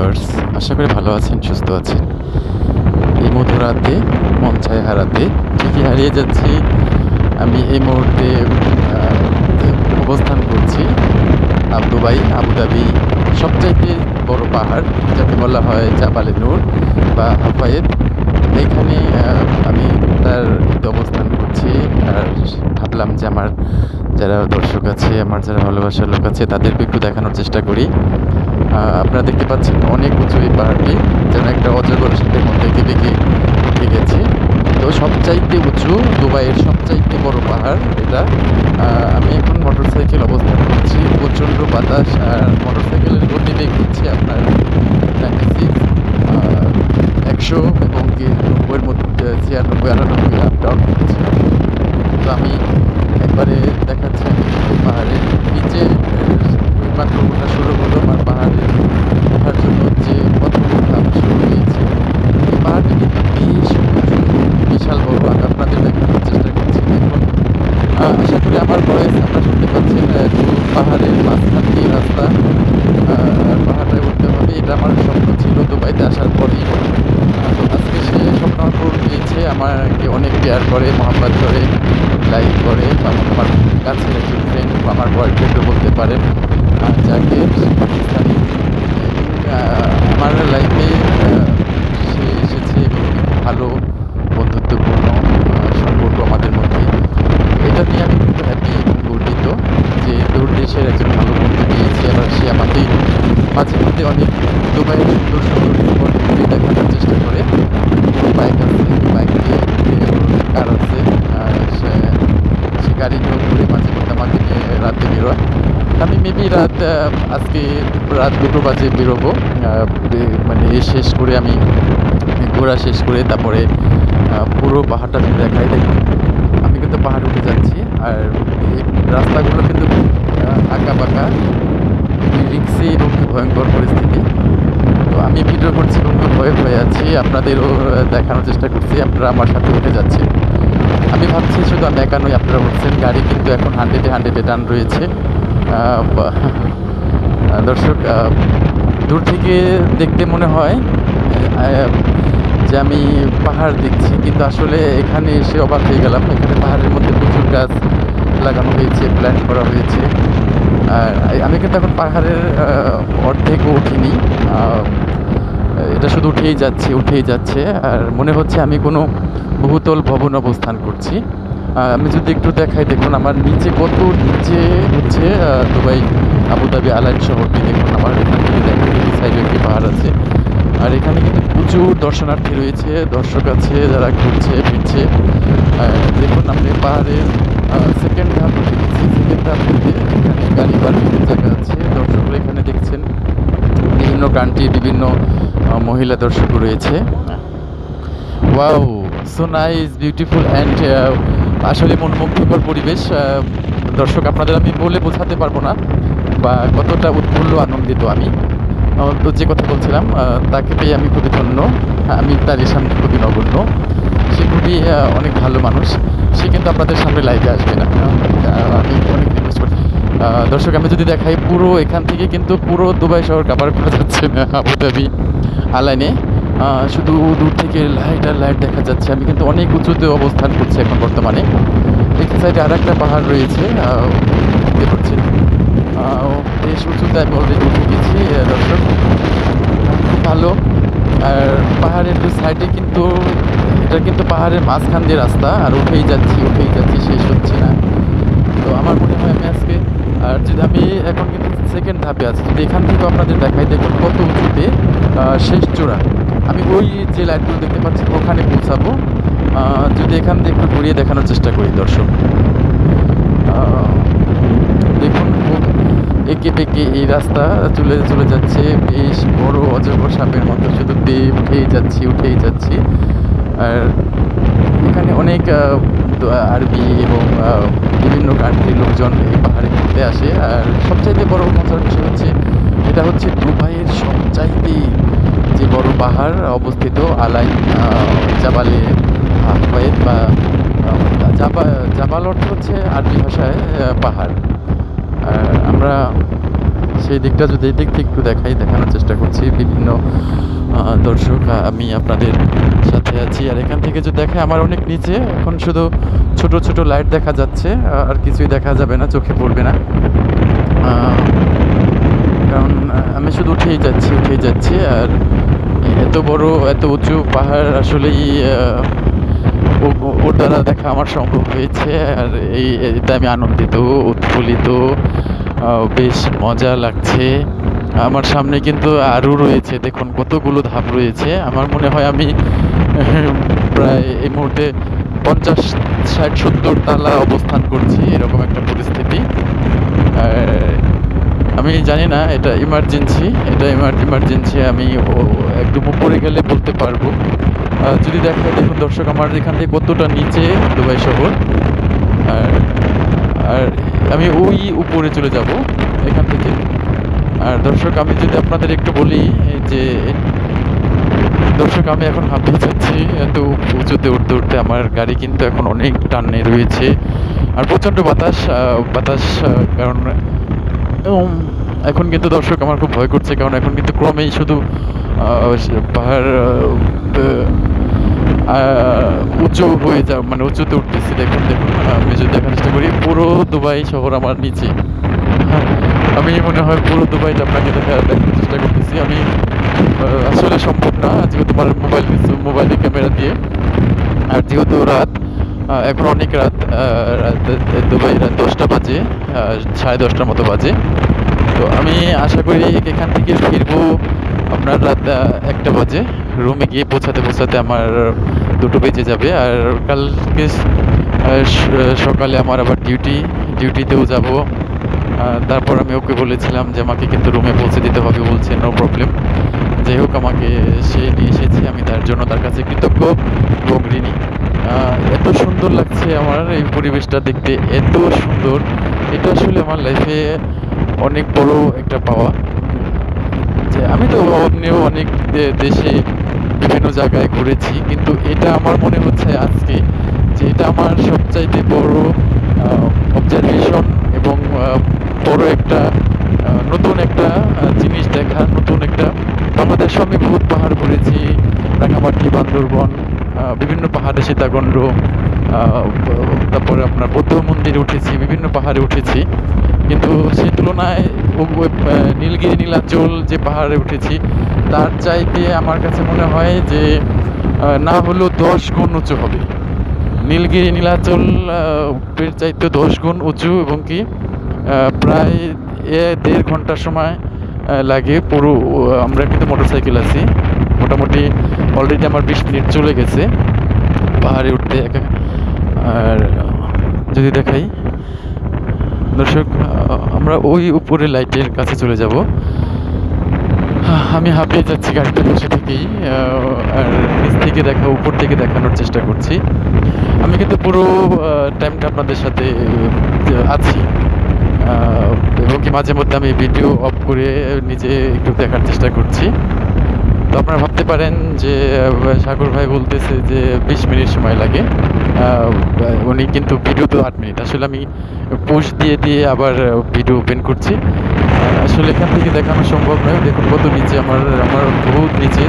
Viewers আশা করি ভালো আছেন, সুস্থ আছেন। এই মধুরাতে মন চায় হারাতে, ঠিকই হারিয়ে যাচ্ছি। আমি এই মুহূর্তে অবস্থান করছি আবু দুবাই আবুধাবি সবচাইতে বড় পাহাড়, যাকে বলা হয় জাবালে নূর বা হাফায়েত। এখানে আমি একটু অবস্থান করছি। আর ভাবলাম যে আমার যারা দর্শক আছে, আমার যারা ভালোবাসার লোক আছে, তাদেরকে একটু দেখানোর চেষ্টা করি। আপনারা দেখতে পাচ্ছেন অনেক উঁচু এই পাহাড়টি, যেন একটা অজগর শীতের মধ্যে গিয়ে উঠে গেছে তো সবচাইতে উঁচু দুবাইয়ের সবচাইতে বড় পাহাড় এটা। আমি এখন মোটর সাইকেল অবস্থান করছি। প্রচণ্ড বাতাস আর মোটর সাইকেলের গতিবেগ হচ্ছে আপনার নাইনটি সিক্স একশো এবং কি নব্বইয়ের মধ্যে ছিয়ানব্বই, আটানব্বই আপ ডাউন করছে। তো আমি একবারে দেখাচ্ছি আমি পাহাড়ের নিচে মাত্র শুরু হলো আমার পাহাড়ে দেখার জন্য যে প্রথম ধাপ শুরু হয়েছে এই পাহাড়টি কিন্তু বেশ উঁচু, বিশাল বড় আর আপনাদের দেখানোর চেষ্টা করছি দেখুন আহ, আশা করি আমার ভয়েস আপনারা শুনতে পাচ্ছেন আহ, তো পাহাড়ের মাঝখান দিয়ে রাস্তা আহ, আর পাহাড়টায় উঠতে হবে এটা আমার স্বপ্ন ছিল দুবাইতে আসার পরেই আহ, তো আজকে সে স্বপ্ন আমার পূরণ পেয়েছে আমাকে অনেক কেয়ার করে মহাব্বাত করে লাইক করে বা আমার কাছের একজন ফ্রেন্ড আমার বয়ফ্রেন্ডও বলতে পারেন আহ, যাকে সে পাকিস্তানি এবং, আহ, আমার লাইফে সে এসেছে এবং খুব ভালো বন্ধুত্বপূর্ণ আহ, সম্পর্ক আমাদের মধ্যে এটা নিয়ে আমি খুব হ্যাপি এবং গর্বিত যে দূর দেশের একজন ভালো বন্ধু পেয়েছি এবার সে আমাকে মাঝে মধ্যে অনেক দুবাইয়ের সুন্দর সুন্দর স্পট দেখানোর চেষ্টা করে বাইক আছে বাইক দিয়ে কার আছে আর সে সে গাড়ি নিয়ে ঘুরে মাঝে মধ্যে আমাকে নিয়ে রাতে বেরোয় আমি মেবি রাত আহ, আজকে রাত দুটো বাজে বেরোবো। মানে এ শেষ করে আমি ঘোরা শেষ করে তারপরে পুরো পাহাড়টা দেখাই দেখুন আমি কিন্তু পাহাড় উঠে যাচ্ছি। আর এই রাস্তাগুলো কিন্তু আঁকা বাঁকা। রিক্সি এবং ভয়ঙ্কর পরিস্থিতি। তো আমি ভিডিও করছি এবং ভয়ে ভয়ে আছি। আপনাদেরও দেখানোর চেষ্টা করছি। আপনারা আমার সাথে উঠে যাচ্ছেন। আমি ভাবছি শুধু আমি একা নই, আপনারা উঠছেন গাড়ি কিন্তু এখন হান্ড্রেডে হান্ড্রেডে টান রয়েছে। দর্শক দূর থেকে দেখতে মনে হয় যে আমি পাহাড় দেখছি, কিন্তু আসলে এখানে এসে অবাক হয়ে গেলাম। এখানে পাহাড়ের মধ্যে প্রচুর গাছ লাগানো হয়েছে প্ল্যান করা হয়েছে। আর আমি কিন্তু এখন পাহাড়ের অর্ধেকও উঠিনি। এটা শুধু উঠেই যাচ্ছে উঠেই যাচ্ছে। আর মনে হচ্ছে আমি কোনো বহুতল ভবন অবস্থান করছি। আমি যদি একটু দেখাই দেখুন আমার নিচে কত নিচে হচ্ছে দুবাই আবুধাবি আলাইন শহরটি দেখুন। আমার এখান থেকে দেখা যায় সাইডে একটি পাহাড় আছে। আর এখানে কিন্তু প্রচুর দর্শনার্থী রয়েছে। দর্শক আছে যারা ঘুরছে ফিরছে। দেখুন আপনি পাহাড়ের সেকেন্ড ধাপ গেছি সেকেন্ড ধাপ থেকে এখানে গাড়ি পার্কিংয়ের জায়গা আছে। দর্শকরা এখানে দেখছেন বিভিন্ন কান্ট্রির বিভিন্ন মহিলা দর্শকও রয়েছে। Wow so nice beautiful and আসলে মনোমুগ্ধকর পরিবেশ দর্শক আপনাদের আমি বলে বোঝাতে পারব না, বা কতটা উৎফুল্ল, আনন্দিত আমি। তো যে কথা বলছিলাম তাকে পেয়ে আমি খুবই ধন্য। আমি তারই সামনে খুবই নগণ্য। সে খুবই অনেক ভালো মানুষ। সে কিন্তু আপনাদের সামনে লাইভে আসবে না। আমি অনেক রিকোয়েস্ট করি। দর্শক, আমি যদি দেখাই পুরো এখান থেকে কিন্তু পুরো দুবাই শহর কাভার করা যাচ্ছে না আবুধাবি আলাইনে। শুধু দূর থেকে লাইট আর লাইট দেখা যাচ্ছে। আমি কিন্তু অনেক উঁচুতে অবস্থান করছি এখন বর্তমানে। এই সাইডে আর একটা পাহাড় রয়েছে দেখতে পাচ্ছি বেশ উঁচুতে আমি অলরেডি উঠে গেছি দর্শক। ভালো। আর পাহাড়ের দুই সাইডে কিন্তু, এটা কিন্তু পাহাড়ের মাঝখান দিয়ে রাস্তা, আর উঠেই যাচ্ছি উঠেই যাচ্ছি, শেষ হচ্ছে না। তো আমার মনে হয় আমি আজকে, আর যদি আমি এখন কিন্তু সেকেন্ড ধাপে আছি, যদি এখান থেকে আপনাদের দেখাই, দেখুন কত উঁচুতে শেষ চূড়া। আমি ওই যে লাইটগুলো দেখতে পাচ্ছি, ওখানে পৌঁছাবো। যদি এখান থেকে একটু ঘুরিয়ে দেখানোর চেষ্টা করি দর্শক। দেখুন এঁকে বেঁকে এই রাস্তা চলে চলে যাচ্ছে। বেশ বড় অজগর সাপের মতো, শুধু বেয়ে উঠেই যাচ্ছি উঠেই যাচ্ছি। আর এখানে অনেক আরবি এবং বিভিন্ন কান্ট্রির লোকজন এই পাহাড়ে ঘুরতে আসে। আর সবচাইতে বড় মজার বিষয় হচ্ছে, এটা হচ্ছে দুবাইয়ের সবচাইতে যে বড় পাহাড় অবস্থিত আলাই জাবালে আহমেদ বা জাবা, জাবাল অর্থ হচ্ছে আরবি ভাষায় পাহাড়। আর আমরা সেই দিকটা যদি এই দিক থেকে একটু দেখাই, দেখানোর চেষ্টা করছি। বিভিন্ন দর্শক আমি আপনাদের সাথে আছি। আর এখান থেকে যদি দেখে আমার অনেক নিচে, এখন শুধু ছোট ছোট লাইট দেখা যাচ্ছে আর কিছুই দেখা যাবে না, চোখে পড়বে না। কারণ আমি শুধু উঠেই যাচ্ছি উঠেই যাচ্ছি আর এত বড়, এত উঁচু পাহাড় আসলেই ওর দ্বারা দেখা আমার সম্ভব হয়েছে আর এই, এতে আমি আনন্দিত, উৎফুল্লিত বেশ মজা লাগছে। আমার সামনে কিন্তু আরও রয়েছে, দেখুন কতগুলো ধাপ রয়েছে। আমার মনে হয় আমি, প্রায় এই মুহূর্তে পঞ্চাশ, ষাট, সত্তর তালা অবস্থান করছি, এরকম একটা পরিস্থিতি। আমি জানি না, এটা ইমার্জেন্সি এটা ইমার্জেন্সি আমি একদম উপরে গেলে বলতে পারব। যদি দেখা দেখুন দর্শক, আমার এখান থেকে কতটা নিচে দুবাই শহর। আর আর আমি ওই উপরে চলে যাব, এখান থেকে। আর দর্শক, আমি যদি আপনাদের একটু বলি যে, দর্শক, আমি এখন হাঁপিয়ে যাচ্ছি, এত উঁচুতে উঠতে উঠতে আমার গাড়ি কিন্তু এখন অনেক টানে রয়েছে। আর প্রচণ্ড বাতাস বাতাস কারণ উম, এখন কিন্তু দর্শক আমার খুব ভয় করছে কারণ এখন কিন্তু ক্রমেই শুধু পাহাড় উঁচু হয়ে যা মানে উঁচুতে উঠতেছি দেখুন দেখুন আমি যদি দেখার চেষ্টা করি পুরো দুবাই শহর আমার নিচে। হ্যাঁ, আমি মনে হয় পুরো দুবাইটা আপনাকে দেখা দেখার চেষ্টা করতেছি আমি আসলে সম্ভব না যেহেতু আমার মোবাইল মোবাইলে ক্যামেরা দিয়ে আর যেহেতু রাত এখন অনেক রাত দুবাই রাত দশটা বাজে সাড়ে দশটার মতো বাজে। তো আমি আশা করি এখান থেকে ফিরবো আপনার রাত একটা বাজে। রুমে গিয়ে পৌঁছাতে পৌঁছাতে আমার দুটো বেজে যাবে। আর কালকে সকালে আমার আবার ডিউটি ডিউটিতেও যাব। তারপর আমি ওকে বলেছিলাম যে আমাকে কিন্তু রুমে পৌঁছে দিতে হবে বলছে নো প্রবলেম যাই হোক, আমাকে সে নিয়ে এসেছে, আমি তার জন্য তার কাছে কৃতজ্ঞ এবং ঋণী সুন্দর লাগছে আমার এই পরিবেশটা দেখতে, এত সুন্দর। এটা আসলে আমার লাইফে অনেক বড় একটা পাওয়া। যে আমি তো অন্যও অনেক দেশে বিভিন্ন জায়গায় ঘুরেছি, কিন্তু এটা আমার মনে হচ্ছে আজকে যে এটা আমার সবচাইতে বড় অবজারভেশন এবং বড় একটা নতুন একটা জিনিস দেখা, নতুন একটা। বাংলাদেশ আমি বহুত পাহাড় ঘুরেছি, রাঙামাটি, বান্দরবন বিভিন্ন পাহাড়ে সীতাকুণ্ড তারপরে আপনার বৌদ্ধ মন্দিরে উঠেছি, বিভিন্ন পাহাড়ে উঠেছি। কিন্তু সেই তুলনায় নীলগিরি, নীলাচল যে পাহাড়ে উঠেছি, তার চাইতে আমার কাছে মনে হয় যে না হলেও দশ গুণ উঁচু হবে। নীলগিরি, নীলাচল চাইতে দশ গুণ উঁচু এবং কি প্রায় দেড় ঘণ্টার সময় লাগে। পুরো আমরা কিন্তু মোটরসাইকেল আছি। মোটামুটি অলরেডি আমার বিশ মিনিট চলে গেছে পাহাড়ে উঠতে। একা আর যদি দেখাই। দর্শক আমরা ওই উপরে লাইটের কাছে চলে যাব। আমি হাঁপিয়ে যাচ্ছি গাড়িতে বসে থেকেই আর নিচ থেকে দেখা, উপর থেকে দেখানোর চেষ্টা করছি। আমি কিন্তু পুরো টাইমটা আপনাদের সাথে আছি। এবং কি মাঝে মধ্যে আমি ভিডিও অফ করে নিজে একটু দেখার চেষ্টা করছি। তো আপনারা ভাবতে পারেন যে সাগর ভাই বলতেছে যে বিশ মিনিট সময় লাগে। উনি কিন্তু ভিডিও তো আট মিনিট। আসলে আমি পুশ দিয়ে দিয়ে আবার ভিডিও ওপেন করছি। আসলে এখান থেকে দেখানো সম্ভব নয়। দেখুন, কত নিচে আমার আমার বহুত নিচে।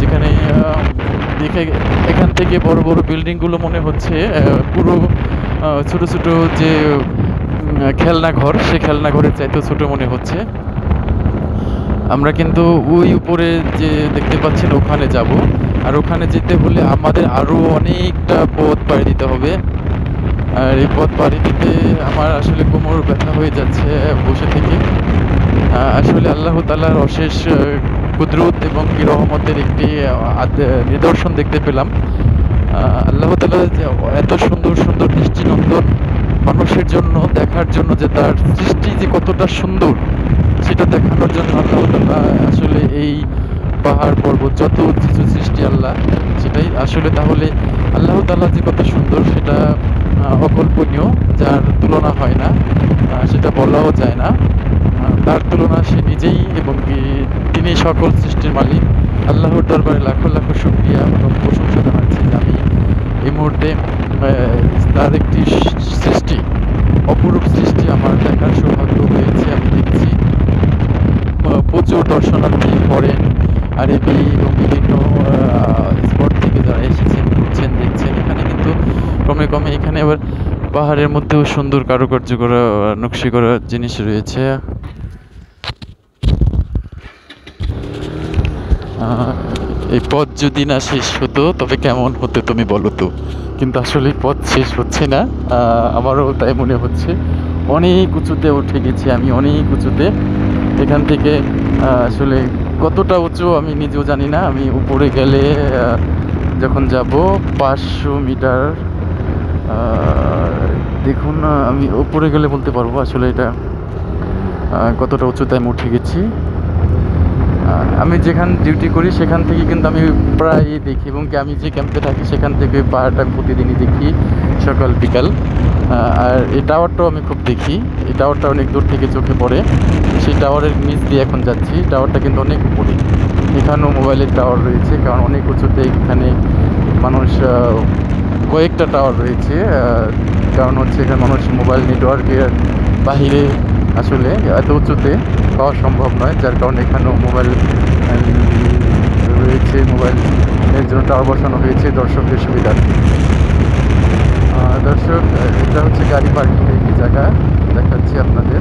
যেখানে দেখে, এখান থেকে বড় বড় বিল্ডিংগুলো মনে হচ্ছে পুরো ছোট ছোট যে খেলনা ঘর সেই খেলনা ঘরের চাইতেও ছোট মনে হচ্ছে। আমরা কিন্তু ওই উপরে যে দেখতে পাচ্ছেন, ওখানে যাব। আর ওখানে যেতে হলে আমাদের আরও অনেকটা পথ পাড়ি দিতে হবে। আর এই পথ পাড়ি দিতে আমার আসলে কোমর ব্যথা হয়ে যাচ্ছে বসে থেকে। আসলে আল্লাহ তালার অশেষ কুদরত এবং রহমতের একটি নিদর্শন দেখতে পেলাম। আল্লাহ তালা এত সুন্দর সুন্দর দৃষ্টিনন্দন মানুষের জন্য, দেখার জন্য যে তার সৃষ্টি যে কতটা সুন্দর সেটা দেখানোর জন্য আল্লাহ আসলে এই পাহাড় পর্বত যত কিছু সৃষ্টি আল্লাহ, সেটাই আসলে তাহলে আল্লাহ তাল্লাহ যে কত সুন্দর সেটা অকল্পনীয়, যার তুলনা হয় না সেটা বলাও যায় না। তার তুলনা সে নিজেই এবং তিনি সকল সৃষ্টির মালিক। আল্লাহর দরবারে লাখো লাখো শুক্রিয়া এবং প্রশংসা জানাচ্ছি যে আমি এই মুহূর্তে তার একটি সৃষ্টি, অপরূপ সৃষ্টি আমার দেখার সৌভাগ্য হয়েছে, আমি দেখছি। প্রচুর দর্শনার্থী ফরেন আরবি এবং বিভিন্ন স্পট থেকে যারা এসেছেন, ঘুরছেন, দেখছেন, এখানে কিন্তু ক্রমে ক্রমে এখানে আবার পাহাড়ের মধ্যেও সুন্দর কারুকার্য করা, নকশি করা জিনিস রয়েছে। এই পথ যদি না শেষ হতো, তবে কেমন হতো তুমি বলো তো? কিন্তু আসলে পথ শেষ হচ্ছে না। আমারও তাই মনে হচ্ছে। অনেক উঁচুতে উঠে গেছি আমি, অনেক উঁচুতে। এখান থেকে আসলে কতটা উঁচু আমি নিজেও জানি না। আমি উপরে গেলে যখন যাব পাঁচশো মিটার দেখুন আমি উপরে গেলে বলতে পারব আসলে এটা কতটা উঁচুতে আমি উঠে গেছি। আমি যেখান ডিউটি করি সেখান থেকে কিন্তু আমি প্রায় দেখি এবং আমি যে ক্যাম্পে থাকি সেখান থেকে পাহাড়টা প্রতিদিনই দেখি, সকাল বিকাল। আর এই টাওয়ারটাও আমি খুব দেখি। এই টাওয়ারটা অনেক দূর থেকে চোখে পড়ে। সেই টাওয়ারের নিচ দিয়ে এখন যাচ্ছি। টাওয়ারটা কিন্তু অনেক উপরে। এখানেও মোবাইলের টাওয়ার রয়েছে, কারণ অনেক উঁচুতে এখানে মানুষ কয়েকটা টাওয়ার রয়েছে। কারণ হচ্ছে এখানে মানুষ মোবাইল নেটওয়ার্কের বাহিরে আসলে এত উঁচুতে পাওয়া সম্ভব নয়, যার কারণে এখানেও মোবাইল রয়েছে। মোবাইল এর জন্য টাওয়ার বসানো হয়েছে দর্শকদের সুবিধার্থে। দর্শক এটা হচ্ছে গাড়ি পার্কিংয়ের একটি জায়গা, দেখাচ্ছি আপনাদের।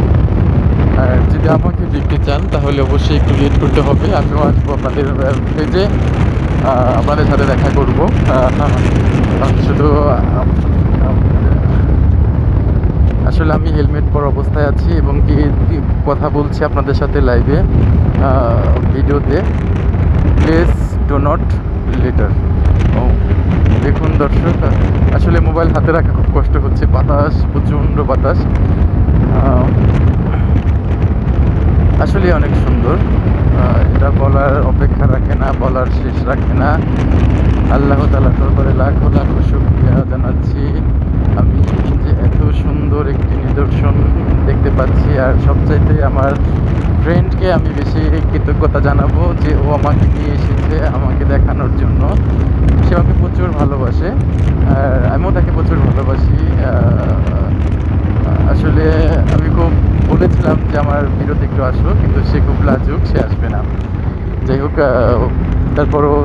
আর যদি আমাকে দেখতে চান, তাহলে অবশ্যই একটু লেট করতে হবে। আমিও আসব আপনাদের পেজে আপনাদের সাথে দেখা করব। শুধু আসলে আমি হেলমেট পর অবস্থায় আছি এবং কি কথা বলছি আপনাদের সাথে লাইভে ভিডিওতে প্লেস ডো নট লেটার ও দেখুন দর্শক, আসলে মোবাইল হাতে রাখা খুব কষ্ট হচ্ছে। বাতাস, প্রচণ্ড বাতাস। আসলে অনেক সুন্দর। এটা বলার অপেক্ষা রাখে না, বলার শেষ রাখে না। আল্লাহ তালা করে লাখো লাখো শুক্রিয়া জানাচ্ছি। আমি যে এত সুন্দর একটি নিদর্শন দেখতে পাচ্ছি, আর সবচাইতে আমার ফ্রেন্ডকে আমি বেশি কৃতজ্ঞতা জানাব যে ও আমাকে নিয়ে এসেছে আমাকে দেখানোর জন্য। সে আমাকে প্রচুর ভালোবাসে, আর আমিও তাকে প্রচুর ভালোবাসি। আসলে আমি খুব বলেছিলাম যে আমার বিরতি একটু আসো কিন্তু সে খুব লাজুক, সে আসবে না। যাই হোক তারপরও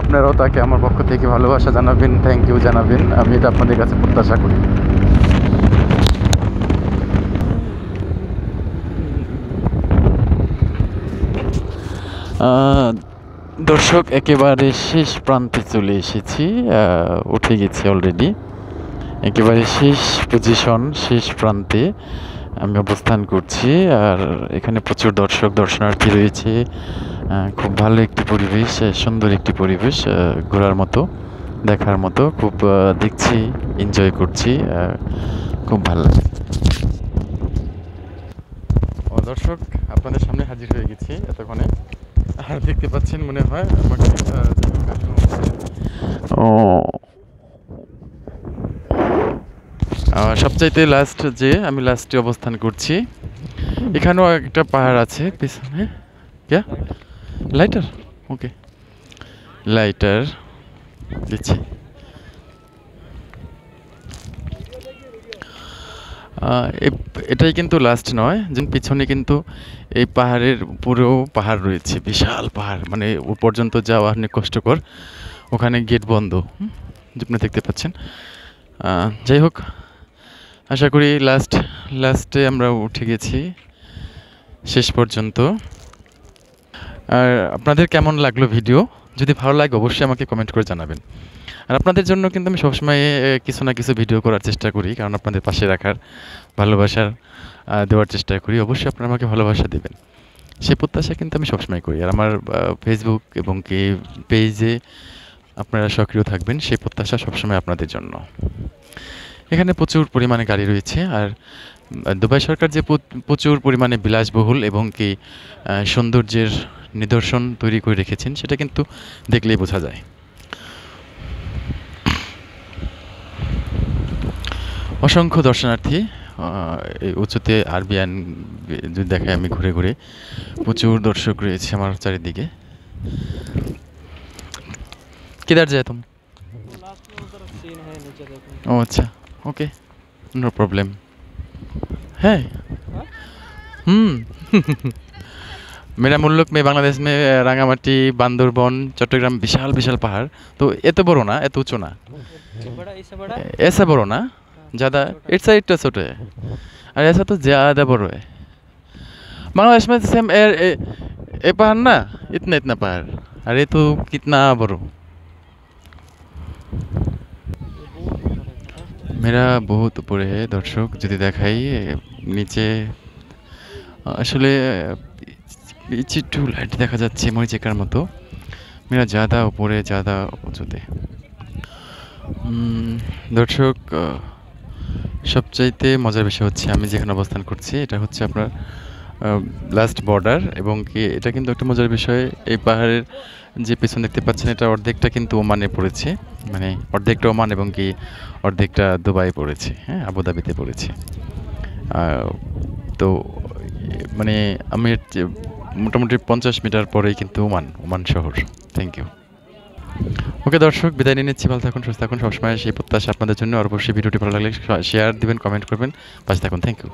আপনারাও তাকে আমার পক্ষ থেকে ভালোবাসা জানাবেন থ্যাংক ইউ জানাবেন। আমি এটা আপনাদের কাছে প্রত্যাশা করি। দর্শক, একেবারে শেষ প্রান্তে চলে এসেছি। উঠে গেছি অলরেডি একেবারে শেষ পজিশন শেষ প্রান্তে আমি অবস্থান করছি। আর এখানে প্রচুর দর্শক, দর্শনার্থী রয়েছে। খুব ভালো একটি পরিবেশ সুন্দর একটি পরিবেশ ঘোরার মতো দেখার মতো খুব দেখছি এনজয় করছি খুব ভালো লাগে ও দর্শক আপনাদের সামনে হাজির হয়ে গেছি এতক্ষণে। আর দেখতে পাচ্ছেন মনে হয় আমাকে। ও। সবচাইতে লাস্ট যে আমি লাস্টে অবস্থান করছি এখানেও একটা পাহাড় আছে পিছনে। ক্যা? লাইটার ওকে লাইটার দিচ্ছি। এটাই কিন্তু লাস্ট নয় যে পিছনে কিন্তু এই পাহাড়ের উপরেও পাহাড় রয়েছে বিশাল পাহাড় মানে ও পর্যন্ত যাওয়া অনেক কষ্টকর। ওখানে গেট বন্ধ যে আপনি দেখতে পাচ্ছেন। যাই হোক আশা করি লাস্ট লাস্টে আমরা উঠে গেছি শেষ পর্যন্ত। আর আপনাদের কেমন লাগল ভিডিও? যদি ভালো লাগে, অবশ্যই আমাকে কমেন্ট করে জানাবেন। আর আপনাদের জন্য কিন্তু আমি সবসময় কিছু না কিছু ভিডিও করার চেষ্টা করি, কারণ আপনাদের পাশে রাখার, ভালোবাসার দেওয়ার চেষ্টা করি। অবশ্যই আপনারা আমাকে ভালোবাসা দেবেন। সে প্রত্যাশা কিন্তু আমি সবসময় করি। আর আমার ফেসবুক এবং কি পেজে আপনারা সক্রিয় থাকবেন সেই প্রত্যাশা সবসময় আপনাদের জন্য। এখানে প্রচুর পরিমাণে গাড়ি রয়েছে। আর দুবাই সরকার যে প্রচুর পরিমাণে বিলাসবহুল এবং কি সৌন্দর্যের নিদর্শন তৈরি করে রেখেছেন সেটা কিন্তু দেখলেই বোঝা যায় অসংখ্য দর্শনার্থী আহ, এই উঁচুতে আরবিয়ান যদি দেখায় আমি ঘুরে ঘুরে প্রচুর দর্শক রয়েছে আমার চারিদিকে কিধার যায় তুমি लास्ट में उधर सीन है नीचे देखो ও আচ্ছা ওকে নো প্রবলেম হ্যাঁ हाँ? হুম मेरा मुल्क में बांग्लादेश में रांगामाटी बांदरबन चट्टग्राम विशाल विशाल पहाड़ तो এত বড় না এত উঁচু না बड़ा इससे बड़ा ऐसा बड़ो ना ज़्यादा इट्स इतना छोटे है और ऐसा तो ज़्यादा बड़ो है बांग्लादेश में सेम ए, ए, ए पहाड़ ना इतना इतना पहाड़ और ये तो कितना बड़ो মেরা বহুত উপরে দর্শক যদি দেখাই এ, নিচে আসলে নিচে একটু লাইট দেখা যাচ্ছে মরিচিকার মতো। মেরা জাদা উপরে জাদা উঁচুতে দর্শক সবচাইতে মজার বিষয় হচ্ছে আমি যেখানে অবস্থান করছি, এটা হচ্ছে আপনার লাস্ট বর্ডার এবং কি এটা কিন্তু একটা মজার বিষয়। এই পাহাড়ের যে পেছন দেখতে পাচ্ছেন, এটা অর্ধেকটা কিন্তু ওমানে পড়েছে। মানে অর্ধেকটা ওমান এবং কি অর্ধেকটা দুবাই পড়েছে হ্যাঁ আবুধাবিতে পড়েছে। তো মানে আমি মোটামুটি পঞ্চাশ মিটার পরেই কিন্তু ওমান ওমান শহর। থ্যাংক ইউ ওকে দর্শক, বিদায় নিয়ে নিচ্ছি। ভালো থাকুন, সুস্থ থাকুন। সবসময় সেই প্রত্যাশা আপনাদের জন্য। অবশ্যই ভিডিওটি ভালো লাগলে শেয়ার দিবেন কমেন্ট করবেন। পাশে থাকুন। Thank you